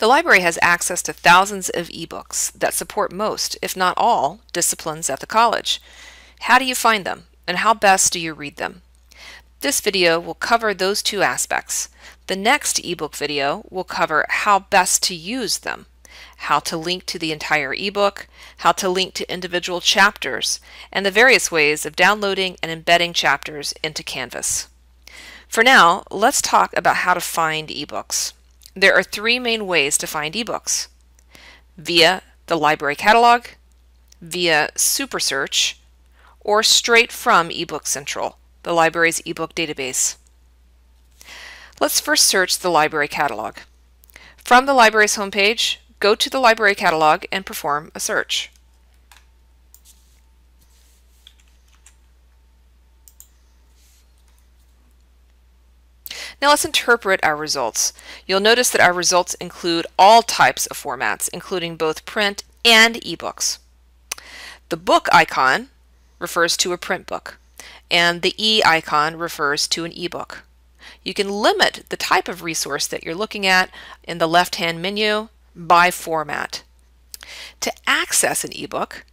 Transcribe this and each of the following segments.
The library has access to thousands of ebooks that support most, if not all, disciplines at the college. How do you find them, and how best do you read them? This video will cover those two aspects. The next ebook video will cover how best to use them, how to link to the entire ebook, how to link to individual chapters, and the various ways of downloading and embedding chapters into Canvas. For now, let's talk about how to find ebooks. There are three main ways to find ebooks. Via the library catalog, via SuperSearch, or straight from eBook Central, the library's ebook database. Let's first search the library catalog. From the library's homepage, go to the library catalog and perform a search. Now let's interpret our results. You'll notice that our results include all types of formats, including both print and ebooks. The book icon refers to a print book, and the E icon refers to an ebook. You can limit the type of resource that you're looking at in the left-hand menu by format. To access an ebook,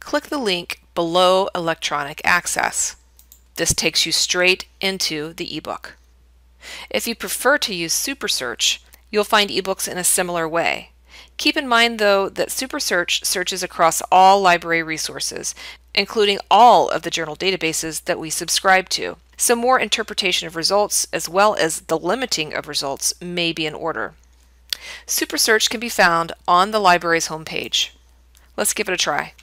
click the link below Electronic Access. This takes you straight into the ebook. If you prefer to use SuperSearch, you'll find ebooks in a similar way. Keep in mind, though, that SuperSearch searches across all library resources, including all of the journal databases that we subscribe to. So more interpretation of results, as well as the limiting of results, may be in order. SuperSearch can be found on the library's homepage. Let's give it a try.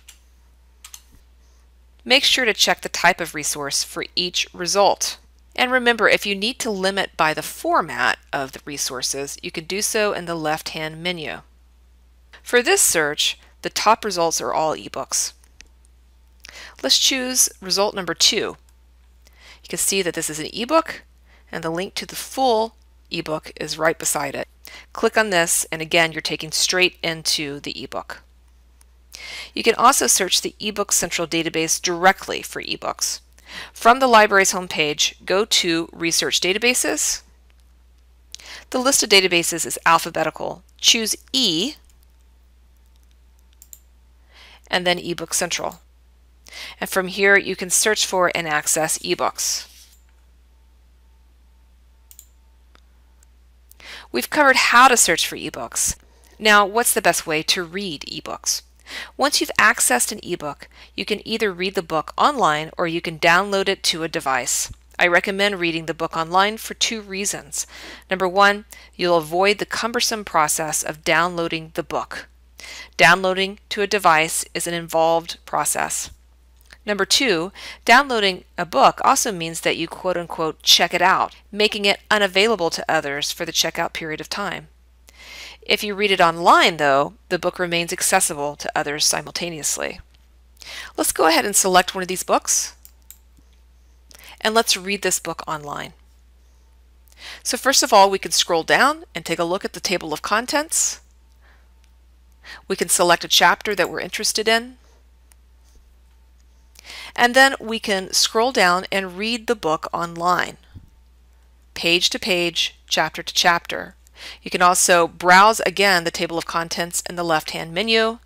Make sure to check the type of resource for each result. And remember, if you need to limit by the format of the resources, you can do so in the left-hand menu. For this search, the top results are all ebooks. Let's choose result number two. You can see that this is an ebook, and the link to the full ebook is right beside it. Click on this, and again, you're taken straight into the ebook. You can also search the eBook Central database directly for ebooks. From the library's homepage, go to Research Databases. The list of databases is alphabetical. Choose E and then eBook Central. And from here, you can search for and access ebooks. We've covered how to search for ebooks. Now, what's the best way to read ebooks? Once you've accessed an ebook, you can either read the book online or you can download it to a device. I recommend reading the book online for two reasons. Number one, you'll avoid the cumbersome process of downloading the book. Downloading to a device is an involved process. Number two, downloading a book also means that you quote unquote check it out, making it unavailable to others for the checkout period of time. If you read it online, though, the book remains accessible to others simultaneously. Let's go ahead and select one of these books, and let's read this book online. So first of all, we can scroll down and take a look at the table of contents. We can select a chapter that we're interested in. And then we can scroll down and read the book online, page to page, chapter to chapter. You can also browse again the table of contents in the left-hand menu,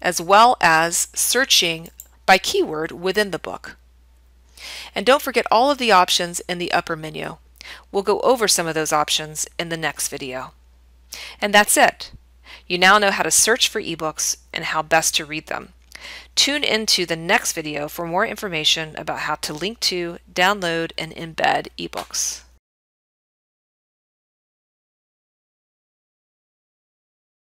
as well as searching by keyword within the book. And don't forget all of the options in the upper menu. We'll go over some of those options in the next video. And that's it. You now know how to search for ebooks and how best to read them. Tune into the next video for more information about how to link to, download, and embed ebooks.